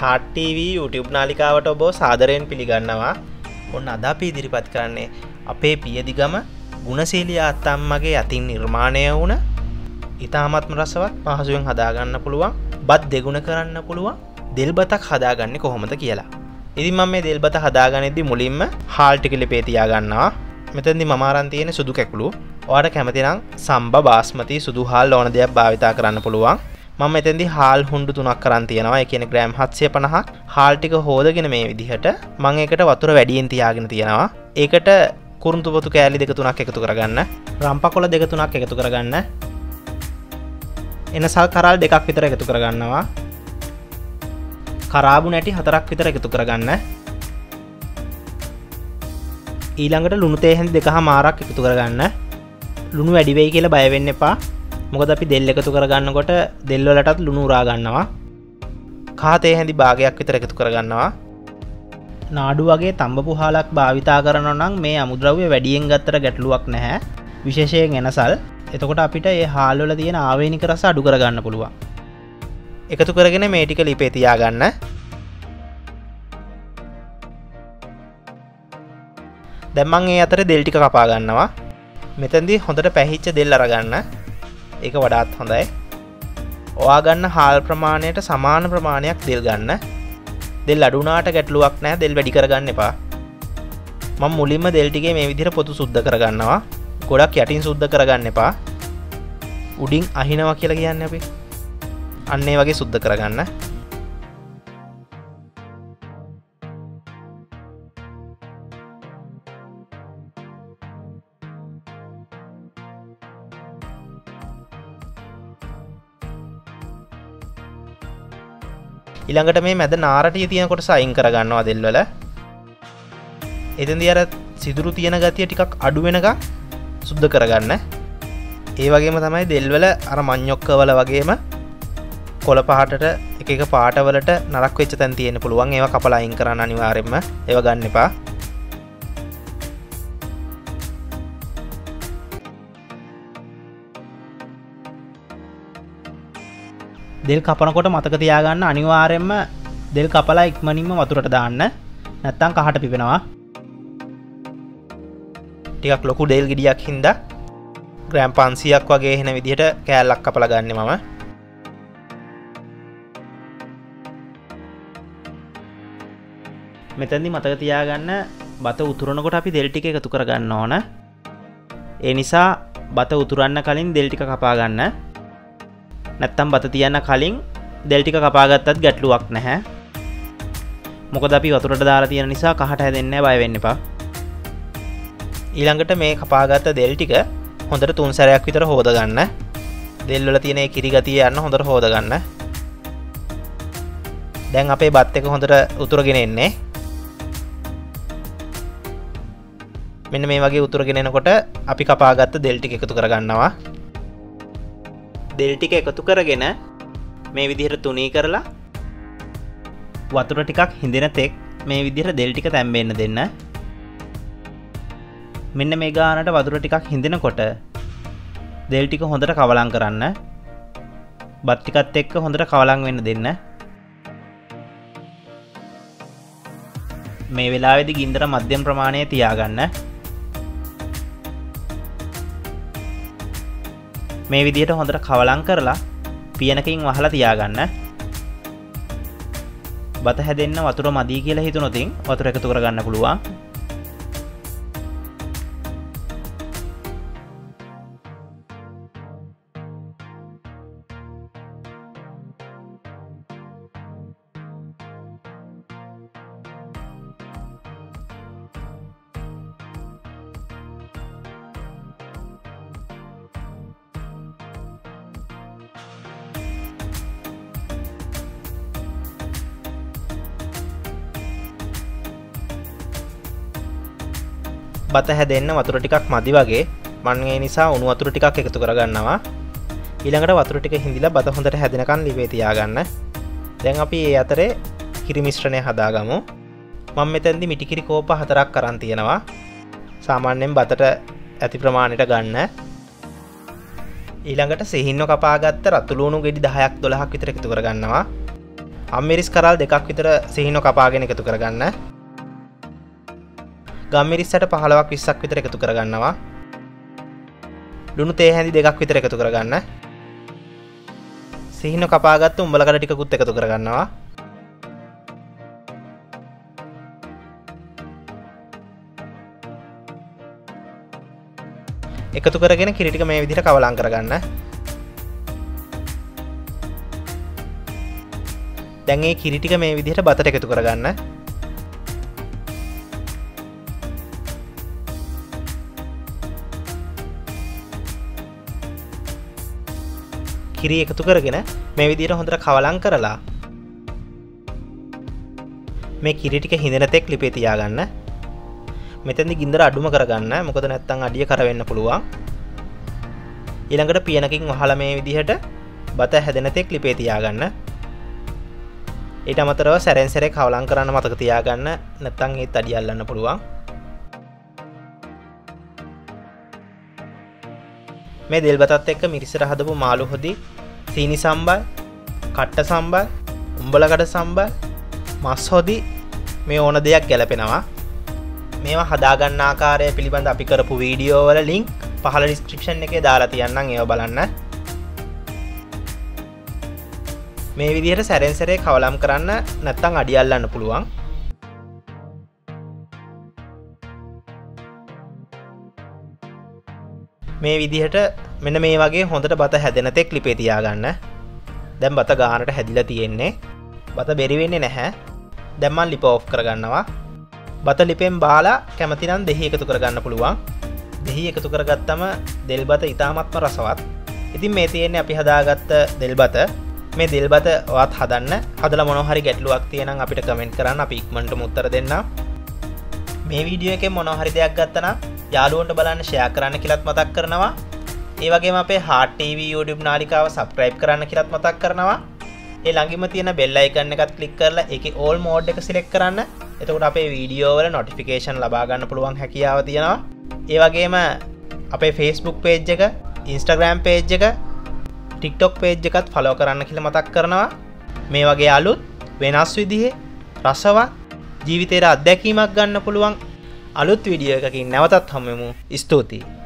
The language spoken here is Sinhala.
හට්ටව YouTube නාලිකාවට ඔබෝ සාදරයෙන් පිළිගන්නවා. ඔන්න අද අපි ඉදිරිපත් කරන්නේ අපේ පියදිගම ගුණසීලිය අත්තම්මගේ අතින් නිර්මාණය වුණ ඉතාමත්ම රසවත් පහසුවෙන් හදාගන්න පුළුවන් බත් දෙගුණ කරන්න පුළුවන් දෙල්බතක් හදාගන්න කොහොමද කියලා. ඉතින් මම මේ දෙල්බත හදාගනෙද්දි මුලින්ම හාල්ටිකිලි පේතියාගන්නවා මෙතැදි මමාරන් තියෙන සුදු කැකුළු. ඕට කැමතිනම් සම්බ බාස්මති සුදු හාල් ඕන දෙයක් භාවිතා කරන්න පුළුවන්. මම එතැදි හාල් හුන්ඩු තුනක් කරන් තියෙනවා. කියන ග්‍රෑම් හත්සය පණහක් හාල්ටික හෝදගෙන මේ විදිහට මං එකට වතුර වැඩියෙන් තියාගෙන තියෙනවා. ඒකට කුරුන්තුපොතු කෑලි දෙක තුනක් එකතු කරගන්න. රම්පකොල දෙක තුනක් එකතු කරගන්න. එනසල් කරල් දෙකක් විතර එකතු කරගන්නවා. කරාබු නැටි හතරක් විතර එකතු කරගන්න. ඊළඟට ලුණු තේහැන් දෙක මාරක් එකතු කරගන්න. ලුණු වැඩිවෙයි කියලා බයවෙන්න එපා. මොකද අපි දෙල් එකතු කරගන්නකොට දෙල්වලටත් ලුණු රාගන්නවා කාතේ හැඳි භාගයක් විතර එකතු කරගන්නවා. නාඩු වගේ තම්බපු හාලක් භාවිතා කරන නම් මේ අමුද්‍රව්‍ය වැඩියෙන් ගත්තර ගැටලුවක් නැහැ. විශේෂයෙන් එනසල්. එතකොට අපිට ඒ හාල්වල තියෙන ආවේනික රස අඩු කරගන්න පුළුවන්. එකතු කරගෙන මේටික ලිපේ තියාගන්න. දැම්මන් ඒ අතර දෙල්ටික කපා ගන්නවා. මෙතැදි හොඳට පැහිච්ච දෙල් අරගන්න. ඒක වඩාත් හොඳයි. ඔයාගන්න හාල් ප්‍රමාණයට සමාන ප්‍රමාණයක් දෙල් ගන්න. දෙල් අඩුනාට ගැටලුවක් නෑ දෙල් වැඩි කරගන්න එපා. මං මුලින්ම දෙල්ටිගේ මේ විදිර පොතු සුද්ධ කරගන්නවා. ගොඩක් යටින් සුද්ධ කරගන්න එපා. උඩින් අහිනවා කියලා කියන්න අපි? අන්නේ වගේ සුද්ධ කරගන්න. ඉළඟට මේ මැද නාරටිය තියෙනකොට සයින් කරගන්නවා දෙල්වල. එතන්දි අර සිදුරු තියෙන ගතිය ටිකක් අඩුවෙනක සුද්ධ කරගන්න. ඒ වගේම තමයි දෙල්වල අර මං්යොක්කවල වගේම කොළ පහටට එක පාටවලට නරක් වෙච්ච තැන් තියෙන පුළුවන්. ඒව කපලායින් කරන්න අනිවාරෙන්ම ඒව ගන්න එපා. දෙල් කපනකොට මතක තියාගන්න අනිවාරෙන්ම දෙල් කපලා ඉක්මනින්ම වතුරට දාන්න. නැත්තං කහට පිපෙනවා. ටිකක් ලොකු ඩෙල් ගෙඩියක් හින්ද ග්‍රෑම් පන්සියක් වගේ හෙන විදිහට කෑල්ලක් කපල ගන්න මම. මෙතැදි මතක තියාගන්න බත උතුරනකොට අපි දෙල්ටික එකතු කරගන්න ඕන. ඒ නිසා බත උතුරන්න කලින් දෙල්ටික කපාගන්න නැත්තම් බත තියන්න කලින් දෙල්ටික කපාගත්තත් ගැටලුවක් නැහැ. මොකද අපි වතුරට දාලා තියෙන නිසා කහට හැදෙන්න බයවෙන්න එපා. ඊළඟට මේ කපාගත්ත දෙල් ටික හොඳට තුන් සැරයක් විතර හෝදගන්න දෙල්වල තියෙන කිරිගතිය යන්න හොඳට හෝදගන්න දැන් අපේ බත් එක හොඳට උතුරගෙන එන්නේ. මෙන්න මේ වගේ උතුරගෙනෙනකොට අපි කපාගත්ත දෙල්ටික එකතු කරගන්නවා. දෙල්ටික එකතු කරගෙන මේ විදිහට තුනී කරලා වතුර ටිකක් හිඳෙන තෙක් මේ විදිහට දෙල්ටික තැම්බෙන්න දෙන්න. මෙන්න මේ ගානට වතුර ටිකක් හිඳෙනකොට දෙල්ටික හොඳට කවලං කරන්න. බත්ටිකත් එක්ක හොඳට කවලං වෙන්න දෙන්න. මේ වෙලාවෙදි ගින්දර මධ්‍යම් ප්‍රමාණය තියාගන්න. මේ විදිහට හොඳට කවලං කරලා පියනකින් වහලා තියාගන්න. බත හැදෙන්න්න වතුර මදී කියලා හිතුනොතින් වතුර එකතු කරගන්න පුළුවන්. බත හැදෙන්න්න වතුර ටිකක් මදි වගේ. මන්ගේ නිසා උණු වතුර ටිකක් එකතු කරගන්නවා. ඊළඟට වතුර ටික හිදිලා බත හොඳට හැදෙනකන් ලිවේතියාගන්න දැන් අපි ඒ අතරේ කිරිමිශ්‍රණය හදාගමු. මං මෙතැන්දි මිටිකිරි කෝප හතරක් කරන් තියෙනවා. සාමාන්‍යෙන් බතට ඇති ප්‍රමාණයට ගන්න. ඊළඟට සෙහින්න කපාගත්ත රතුලූුණු ගෙඩි දහයක් දොළහක් විතර එකතු කරගන්නවා. අම්මිරිස් කරල් දෙකක් විතර සිහිනො කපාගෙන එකතු කරගන්න. ගම්මිරිස්සට පහලවක් විස්සක් විතර එකතු කරගන්නවා. ලුණු තේ හැඳි දෙකක් විතර එකතු කරගන්න. සිහින කපාගත්තු උඹලකට ටිකුත් එකතු කරගන්නවා. එකතු කරගෙන කිරිටික මේ විදිහට කවලං කරගන්න. දැන්ගේ කිරිටික මේ විදිහට බතට එකතු කරගන්න. කිරි එකතු කරගෙන මේ විදිහට හොඳට කවලං කරලා මේ කිරිටික හිඳනතෙක් ලිපේ තියාගන්න. මෙතැදි ගින්දර අඩුම කරගන්න. මොකද නැත්තං අඩිය කරවෙන්න පුළුවන්. ඊළඟට පියනකින් වහල මේ විදිහට බත හැදෙනතෙක් ලිපේ තියාගන්න. ඊට අමතරව සැරෙන්සරේ කවලං කරන්න මතක තියාගන්න. නැත්තං ඒත් අඩියල්ලන්න පුළුවන්. මේ දෙල්බතත් එක්ක මිරිසර හදපු මාළු හොදි සීනි සම්බල් කට්ට සම්බල් උම්බලකට සම්බල් මස් හොදි මේ ඕන දෙයක් ගැලපෙනවා. මේවා හදාගන්න ආකාරය පිළිබඳ අපි කරපු වීඩියෝවල ලිංක් පහල ඩිස්ක්‍රපෂන් එක දාලා තියන්නම් ඒව බලන්න. මේ විදිහට සැරෙන්සරේ කවලම් කරන්න නැත්තං අඩියල්ලන්න පුළුවන්. මේ විදිහට මෙන මේ වගේ හොඳට බත හැදෙන තෙක් ලිපේ තියාගන්න. දැම් බත ගානට හැදිලා තියෙන්නේ. බත බෙරිවෙන්නේ නැහැ. දැම්මන් ලිප ඔෆ් කරගන්නවා. බත ලිපෙන් බාලා කැමතිනම් දෙහි එකතු කරගන්න පුළුවන්. දෙහි එකතු කරගත්තම දෙල්බත ඉතාමත්ම රසවත්. ඉතින් මේ තියෙන්නේ අපි හදාගත්ත දෙල්බත මේ දෙල්බත වත් හදන්න. හදල මොනොහරි ගැටලුවක් තියෙනම් අපිට කමෙන්ට් කරන්න. අපි ඉක්මට මුත්තර දෙන්න මේ වීඩියෝ එක මොනොහරි දෙයක් ගත්තන යාලුවන්ට බලන්න ෂයා කරන්න කිලත් මතක් කරනවා. ඒවගේ අපේ හාටව YouTube නාලිකාව සබස්ක්‍රයිබ් කරන්න කිලත් මතක් කරනවා. ඒ ළඟිම තියෙන බෙල්ලයිකන්න එකත් කලික් කරලා එක ඕල් මෝඩ් එක සිලෙක් කරන්න. එතකට අපේ වීඩියෝවල නොටිෆිකේෂන් ලබාගන්න පුළුවන් හැකියාව තියෙනවා. ඒවගේම අපේ ෆේස්බුක් පේජ් එක ඉන්ස්ටග්‍රෑම් පේජ් එක ටික්ටොක් පේජ් එකත් ෆලෝ කරන්න කියල මතක් කරනවා. මේ වගේ අලුත් වෙනස් විදිහේ රසවත් ජීවිතේර අත්දැකීමක් ගන්න පුළුවන්. අලුත් විඩිය එකකින් නැවතත් හමමු ස්තුතියි.